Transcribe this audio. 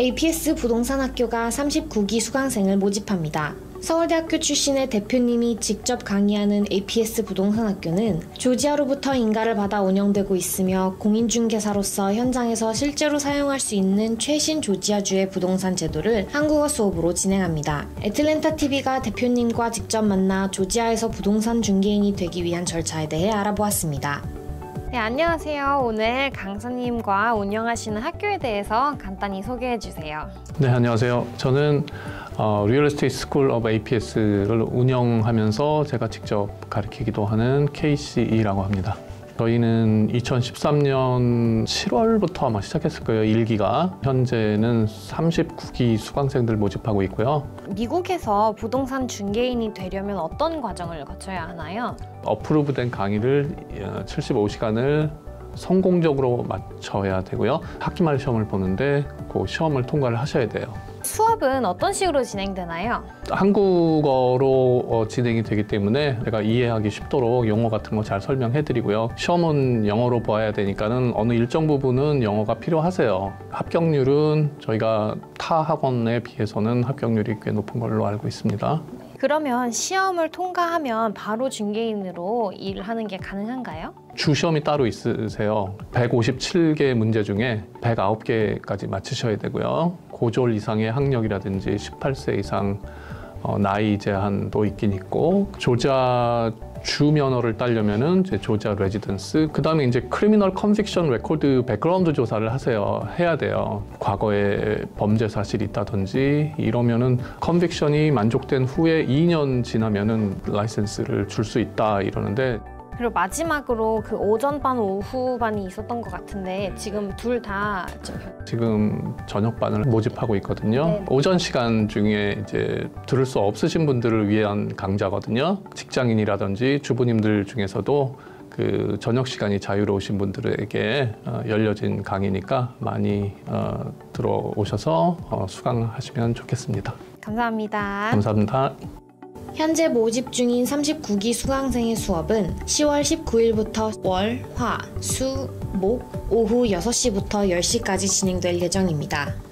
APS 부동산 학교가 39기 수강생을 모집합니다. 서울대학교 출신의 대표님이 직접 강의하는 APS 부동산 학교는 조지아로부터 인가를 받아 운영되고 있으며 공인중개사로서 현장에서 실제로 사용할 수 있는 최신 조지아주의 부동산 제도를 한국어 수업으로 진행합니다. 애틀랜타 TV가 대표님과 직접 만나 조지아에서 부동산 중개인이 되기 위한 절차에 대해 알아보았습니다. 네, 안녕하세요. 오늘 강사님과 운영하시는 학교에 대해서 간단히 소개해 주세요. 네, 안녕하세요. 저는 어, Real Estate School of APS를 운영하면서 제가 직접 가르치기도 하는 KCE라고 합니다. 저희는 2013년 7월부터 아마 시작했을 거예요, 1기가. 현재는 39기 수강생들 모집하고 있고요. 미국에서 부동산 중개인이 되려면 어떤 과정을 거쳐야 하나요? approve된 강의를 75시간을 성공적으로 마쳐야 되고요. 학기 말 시험을 보는데 그 시험을 통과를 하셔야 돼요. 수업은 어떤 식으로 진행되나요? 한국어로 어, 진행이 되기 때문에 제가 이해하기 쉽도록 영어 같은 거 잘 설명해 드리고요. 시험은 영어로 봐야 되니까는 어느 일정 부분은 영어가 필요하세요. 합격률은 저희가 타 학원에 비해서는 합격률이 꽤 높은 걸로 알고 있습니다. 그러면 시험을 통과하면 바로 중개인으로 일을 하는 게 가능한가요? 주시험이 따로 있으세요. 157개 문제 중에 109개까지 맞추셔야 되고요. 고졸 이상의 학력이라든지 18세 이상 어, 나이 제한도 있긴 있고 조지아 주 면허를 따려면은 이제 Georgia residence 그 다음에 이제 criminal conviction record background 조사를 하세요. 해야 돼요. 과거에 범죄 사실이 있다든지 이러면은 conviction이 만족된 후에 2년 지나면은 라이센스를 줄 수 있다 이러는데 그리고 마지막으로 그 오전반, 오후반이 있었던 것 같은데 지금 둘 다 지금 저녁반을 모집하고 있거든요. 네. 오전 시간 중에 이제 들을 수 없으신 분들을 위한 강좌거든요. 직장인이라든지 주부님들 중에서도 그 저녁 시간이 자유로우신 분들에게 어, 열려진 강의니까 많이 어, 들어오셔서 어, 수강하시면 좋겠습니다. 감사합니다. 감사합니다. 현재 모집 중인 39기 수강생의 수업은 10월 19일부터 월, 화, 수, 목 오후 6시부터 10시까지 진행될 예정입니다.